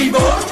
Vivo.